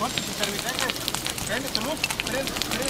Servilleta. Prende tu luz. Prende, prende tu luz.